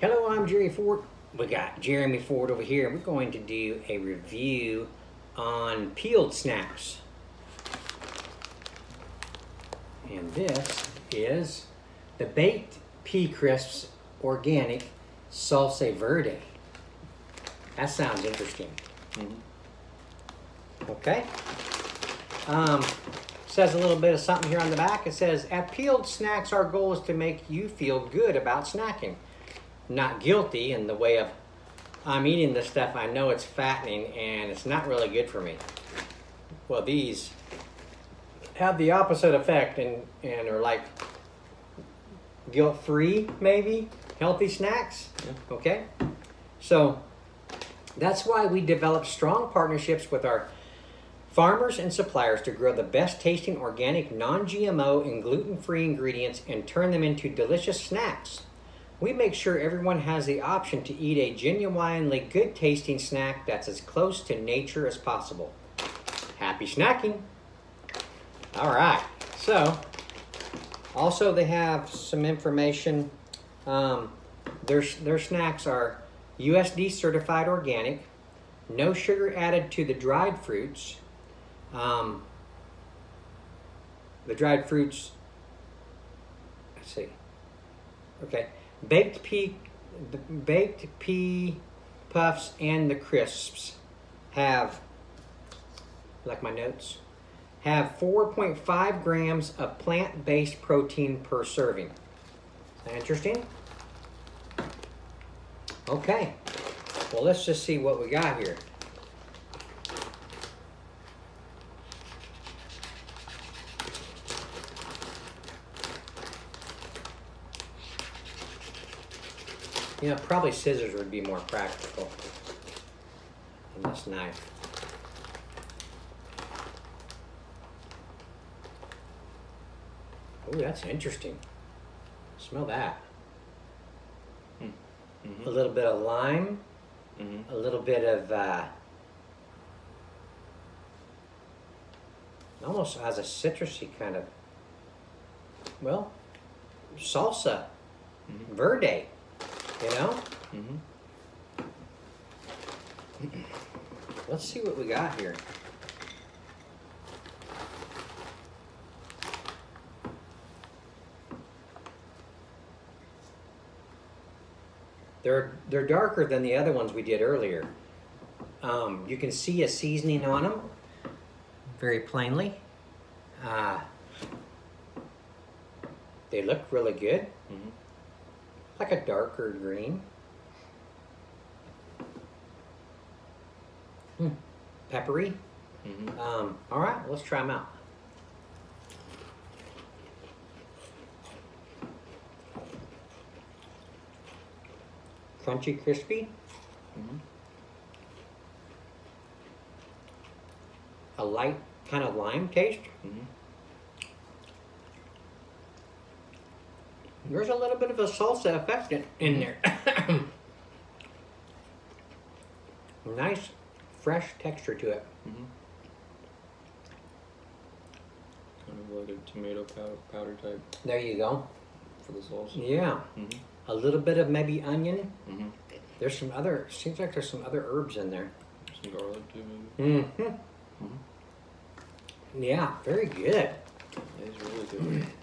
Hello, I'm Jerry Fort. We got Jeremy Fort over here. We're going to do a review on peeled snacks. And this is the Baked Pea Crisps Organic Salsa Verde. That sounds interesting. Okay. Um, says a little bit of something here on the back. It says, at Peeled Snacks, our goal is to make you feel good about snacking. Not guilty in the way of, I'm eating this stuff, I know it's fattening and it's not really good for me. Well, these have the opposite effect and, and are like guilt-free, maybe, healthy snacks. Yeah. Okay? So, that's why we develop strong partnerships with our farmers and suppliers to grow the best tasting organic, non GMO, and gluten free ingredients and turn them into delicious snacks. We make sure everyone has the option to eat a genuinely good tasting snack that's as close to nature as possible. Happy snacking! All right, so also they have some information. Um, their, their snacks are USD certified organic, no sugar added to the dried fruits. Um, the dried fruits, let's see. Okay, baked pea, the baked pea puffs and the crisps have, like my notes, have 4.5 grams of plant-based protein per serving. Interesting? Okay, well let's just see what we got here. You know, probably scissors would be more practical than this knife. Oh, that's interesting. Smell that. Mm-hmm. A little bit of lime, Mm-hmm. a little bit of uh, almost has a citrusy kind of well salsa Mhm. verde you know? Mm-hmm. let's see what we got here. They're they're darker than the other ones we did earlier. Um, you can see a seasoning on them very plainly. Uh, they look really good. Mm-hmm. Like a darker green. Hmm. Peppery. Mm-hmm. Um, all right, let's try them out. Crunchy, crispy. Mm-hmm. A light kind of lime taste. Mm-hmm. There's a little bit of a salsa effect in, in there. nice, fresh texture to it. Mm-hmm. Kind of like a tomato powder, powder type There you go. for the sauce. Yeah, Mm-hmm. a little bit of maybe onion. Mm-hmm. There's some other. Seems like there's some other herbs in there. Some garlic too, maybe. Mm-hmm. Mm-hmm. Yeah, very good. Really good.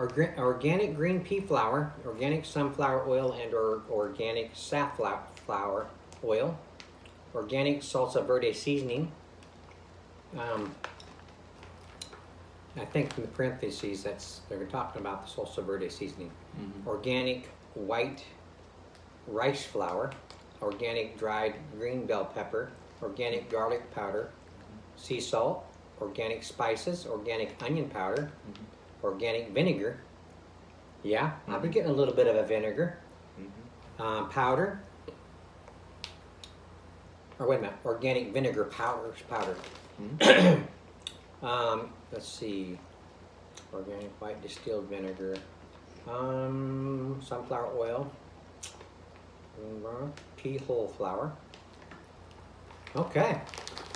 Orga- organic green pea flour, organic sunflower oil, and or organic safflower oil, organic salsa verde seasoning. Um, I think in the parentheses that's they're talking about the salsa verde seasoning. mm-hmm. Organic white rice flour, organic dried green bell pepper, organic garlic powder, sea salt, organic spices, organic onion powder, organic vinegar. Yeah, I've been getting a little bit of a vinegar. Mm-hmm. Um, powder. Or wait a minute, organic vinegar powder. Powder. Mm-hmm. Um, let's see. Organic white distilled vinegar. Um, sunflower oil. Pea whole flour. Okay.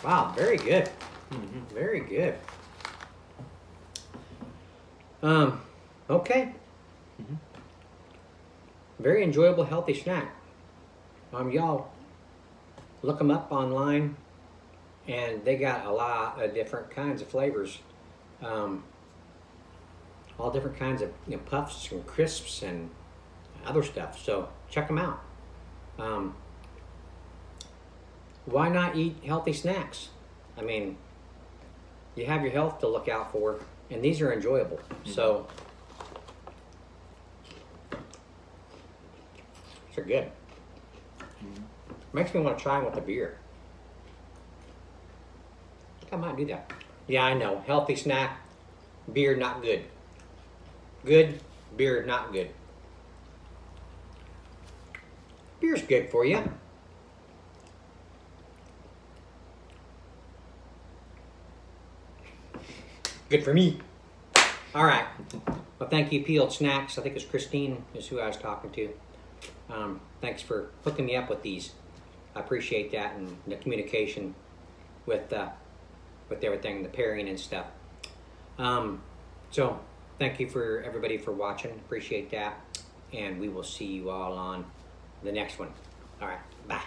Wow, very good. Mm-hmm. Very good. Um, okay. Mhm. very enjoyable, healthy snack. Um, y'all look them up online, and they got a lot of different kinds of flavors. Um, all different kinds of you know, puffs and crisps and other stuff. So check them out. Um, why not eat healthy snacks? I mean, you have your health to look out for, and these are enjoyable. Mm-hmm. So, these are good. Mm-hmm. Makes me want to try them with a beer. I think I might do that. Yeah, I know. Healthy snack, beer not good. Good, beer not good. Beer's good for you. Good for me. All right. Well, thank you, Peeled Snacks. I think it's Christine is who I was talking to. Um, thanks for hooking me up with these. I appreciate that and the communication with uh, with everything, the pairing and stuff. Um, so, thank you for everybody for watching. Appreciate that, and we will see you all on the next one. All right. Bye.